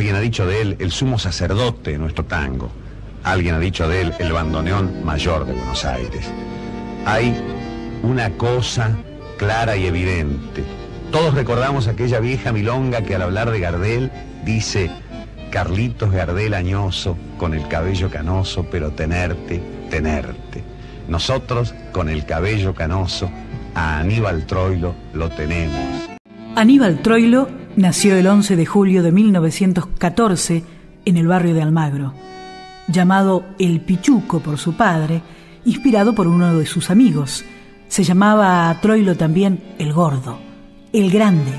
Alguien ha dicho de él el sumo sacerdote de nuestro tango. Alguien ha dicho de él el bandoneón mayor de Buenos Aires. Hay una cosa clara y evidente. Todos recordamos aquella vieja milonga que al hablar de Gardel dice, Carlitos Gardel añoso, con el cabello canoso, pero tenerte, tenerte. Nosotros, con el cabello canoso, a Aníbal Troilo lo tenemos. Aníbal Troilo nació el 11 de julio de 1914 en el barrio de Almagro. Llamado El Pichuco por su padre, inspirado por uno de sus amigos. Se llamaba a Troilo también el Gordo, el Grande.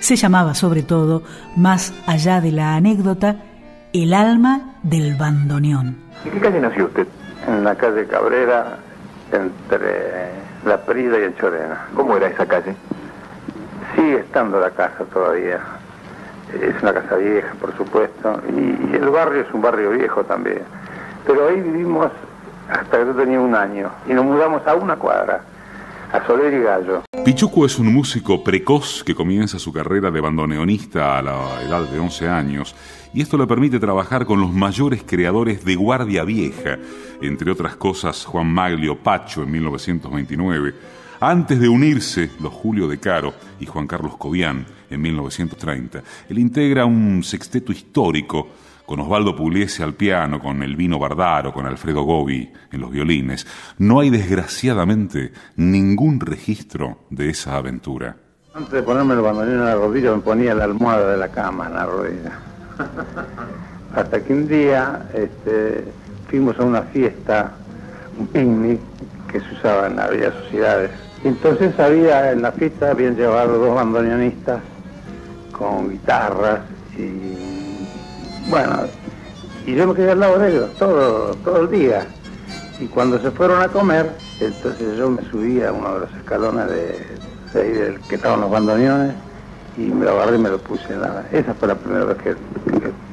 Se llamaba sobre todo, más allá de la anécdota, el alma del bandoneón. ¿En qué calle nació usted? En la calle Cabrera, entre La Prida y el Chorena. ¿Cómo era esa calle? Sigue estando la casa todavía. Es una casa vieja, por supuesto, y, el barrio es un barrio viejo también. Pero ahí vivimos hasta que yo tenía un año y nos mudamos a una cuadra, a Soler y Gallo. Pichuco es un músico precoz que comienza su carrera de bandoneonista a la edad de 11 años y esto le permite trabajar con los mayores creadores de Guardia Vieja, entre otras cosas Juan Maglio Pacho en 1929, antes de unirse los Julio de Caro y Juan Carlos Cobian en 1930. Él integra un sexteto histórico con Osvaldo Pugliese al piano, con Elvino Bardaro, con Alfredo Gobi en los violines. No hay desgraciadamente ningún registro de esa aventura. Antes de ponerme el bandoneón en la rodilla me ponía la almohada de la cama en la rodilla. Hasta que un día este, fuimos a una fiesta, un picnic que se usaba en había sociedades. Entonces había en la fiesta habían llevado dos bandoneonistas con guitarras y bueno, y yo me quedé al lado de ellos todo, todo el día. Y cuando se fueron a comer, entonces yo me subí a uno de los escalones de, ahí del que estaban los bandoneones y me lo agarré y me lo puse en la... Esa fue la primera vez que,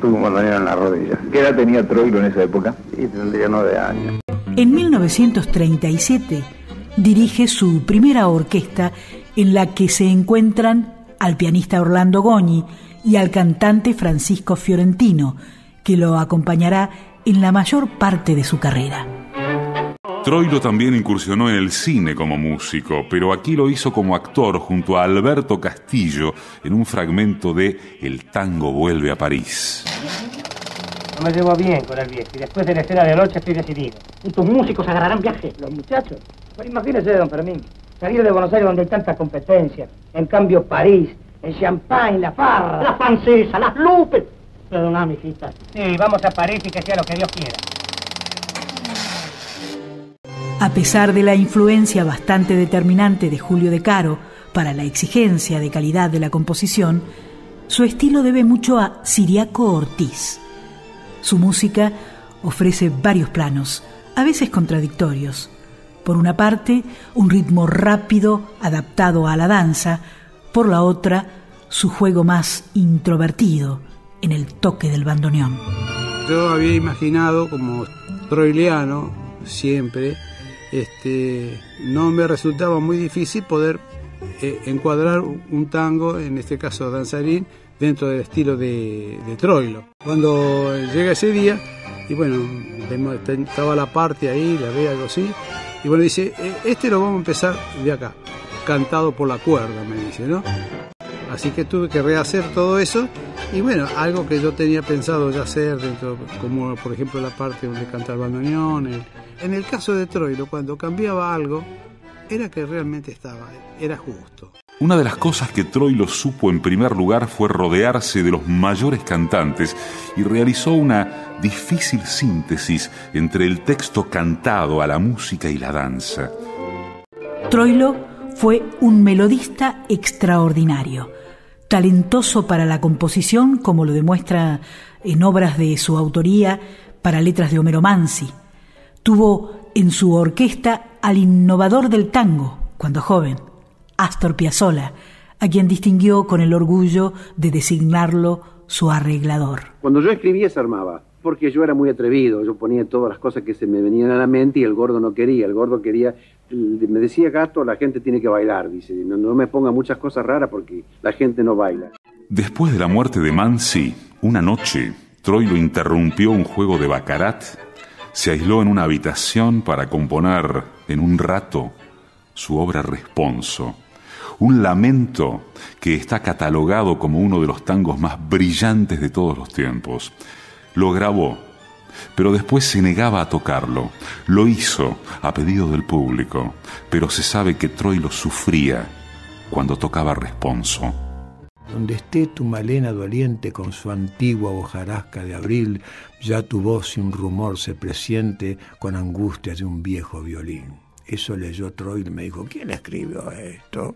tuve un bandoneón en la rodilla. ¿Qué edad tenía Troilo en esa época? Y tendría nueve años. En 1937 dirige su primera orquesta en la que se encuentran al pianista Orlando Goñi, y al cantante Francisco Fiorentino, que lo acompañará en la mayor parte de su carrera. Troilo también incursionó en el cine como músico, pero aquí lo hizo como actor junto a Alberto Castillo en un fragmento de El tango vuelve a París. No me llevo bien con el viejo y después de la escena de noche estoy decidido. ¿Y tus músicos agarrarán viaje? Los muchachos. Pero imagínese, don Fermín, salir de Buenos Aires donde hay tanta competencia. En cambio, París, el champagne, la farra, la francesa, las lupes. Perdona, hijita. Sí, vamos a París y que sea lo que Dios quiera. A pesar de la influencia bastante determinante de Julio de Caro para la exigencia de calidad de la composición, su estilo debe mucho a Siriaco Ortiz. Su música ofrece varios planos, a veces contradictorios. Por una parte, un ritmo rápido adaptado a la danza, por la otra, su juego más introvertido en el toque del bandoneón. Yo había imaginado como troileano siempre, este, no me resultaba muy difícil poder eh, encuadrar un tango, en este caso danzarín, dentro del estilo de, de Troilo. Cuando llega ese día, y bueno, estaba la parte ahí, la ve algo así, y bueno, dice, e, este lo vamos a empezar de acá cantado por la cuerda, me dice, ¿no? Así que tuve que rehacer todo eso y bueno, algo que yo tenía pensado ya hacer como por ejemplo la parte donde canta el bandoneón. En el caso de Troilo, cuando cambiaba algo, era que realmente estaba, era justo. Una de las cosas que Troilo supo en primer lugar fue rodearse de los mayores cantantes y realizó una difícil síntesis entre el texto cantado a la música y la danza. Troilo fue un melodista extraordinario, talentoso para la composición, como lo demuestra en obras de su autoría para letras de Homero Mansi. Tuvo en su orquesta al innovador del tango, cuando joven, Astor Piazzolla, a quien distinguió con el orgullo de designarlo su arreglador. Cuando yo escribía se armaba, porque yo era muy atrevido, yo ponía todas las cosas que se me venían a la mente y el gordo no quería, el gordo quería, me decía gato, la gente tiene que bailar, dice, no, me ponga muchas cosas raras porque la gente no baila. Después de la muerte de Mansi, Una noche, Troilo interrumpió un juego de bacarat, se aisló en una habitación para componer en un rato su obra Responso, un lamento que está catalogado como uno de los tangos más brillantes de todos los tiempos. Lo grabó, pero después se negaba a tocarlo. Lo hizo a pedido del público, pero se sabe que Troilo sufría cuando tocaba Responso. Donde esté tu malena doliente con su antigua hojarasca de abril, ya tu voz sin rumor se presiente con angustia de un viejo violín. Eso leyó Troy y me dijo, ¿quién escribió esto?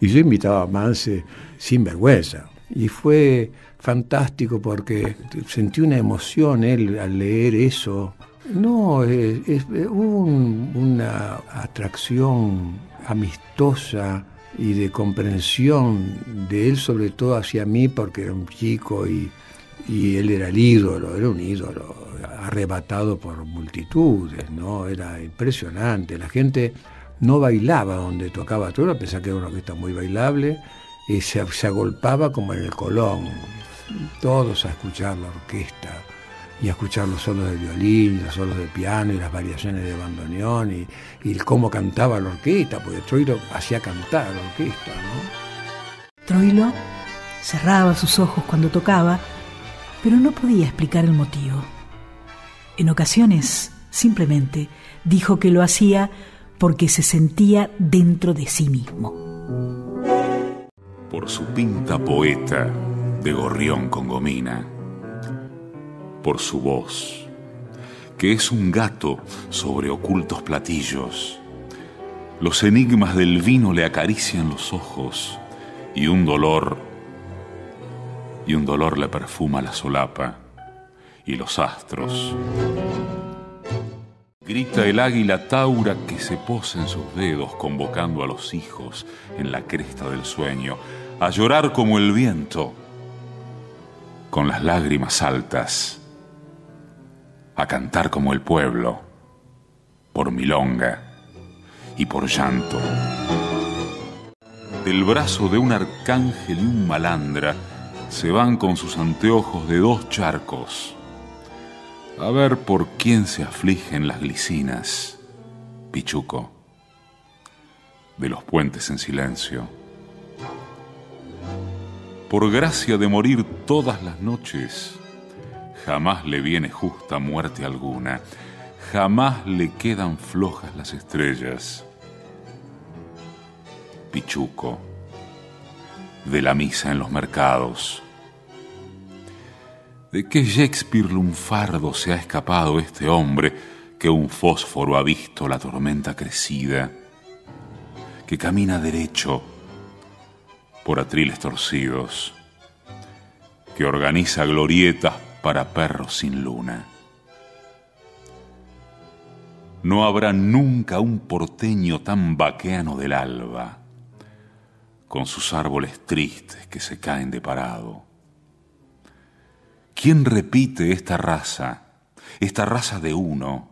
Y yo invitaba a Manse sin vergüenza. Y fue fantástico porque sentí una emoción él al leer eso. No, hubo una atracción amistosa y de comprensión de él sobre todo hacia mí porque era un chico y, y él era el ídolo, era un ídolo arrebatado por multitudes, ¿no? Era impresionante. La gente no bailaba donde tocaba todo, pensaba que era una orquesta muy bailable, y se, se agolpaba como en el Colón, todos a escuchar la orquesta y a escuchar los solos de violín, los solos de piano y las variaciones de bandoneón y, y cómo cantaba la orquesta, porque Troilo hacía cantar la orquesta, ¿no? Troilo cerraba sus ojos cuando tocaba, pero no podía explicar el motivo. En ocasiones, simplemente, dijo que lo hacía porque se sentía dentro de sí mismo. Por su pinta poeta de gorrión con gomina, por su voz, que es un gato sobre ocultos platillos. Los enigmas del vino le acarician los ojos y un dolor, y un dolor le perfuma la solapa y los astros. Grita el águila taura que se posa en sus dedos convocando a los hijos en la cresta del sueño, a llorar como el viento, con las lágrimas altas, a cantar como el pueblo, por milonga y por llanto. Del brazo de un arcángel y un malandra se van con sus anteojos de dos charcos a ver por quién se afligen las glicinas, Pichuco, de los puentes en silencio. Por gracia de morir todas las noches, jamás le viene justa muerte alguna, jamás le quedan flojas las estrellas. Pichuco, de la misa en los mercados ¿De qué Shakespeare lunfardo se ha escapado este hombre que un fósforo ha visto la tormenta crecida? Que camina derecho por atriles torcidos, que organiza glorietas para perros sin luna. No habrá nunca un porteño tan vaqueano del alba, con sus árboles tristes que se caen de parado ¿Quién repite esta raza? Esta raza de uno.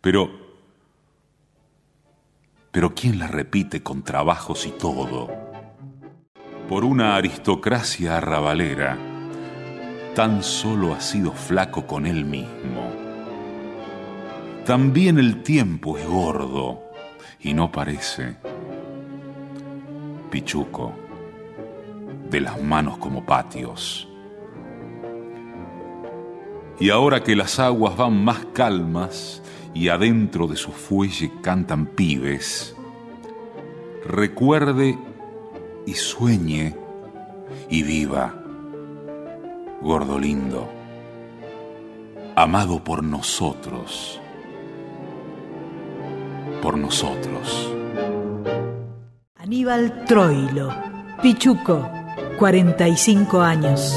Pero, pero ¿quién la repite con trabajos y todo? Por una aristocracia arrabalera, tan solo ha sido flaco con él mismo. También el tiempo es gordo y no parece. Pichuco, de las manos como patios. Y ahora que las aguas van más calmas y adentro de su fuelle cantan pibes, recuerde y sueñe y viva, gordo lindo, amado por nosotros, por nosotros. Aníbal Troilo, Pichuco, 45 años.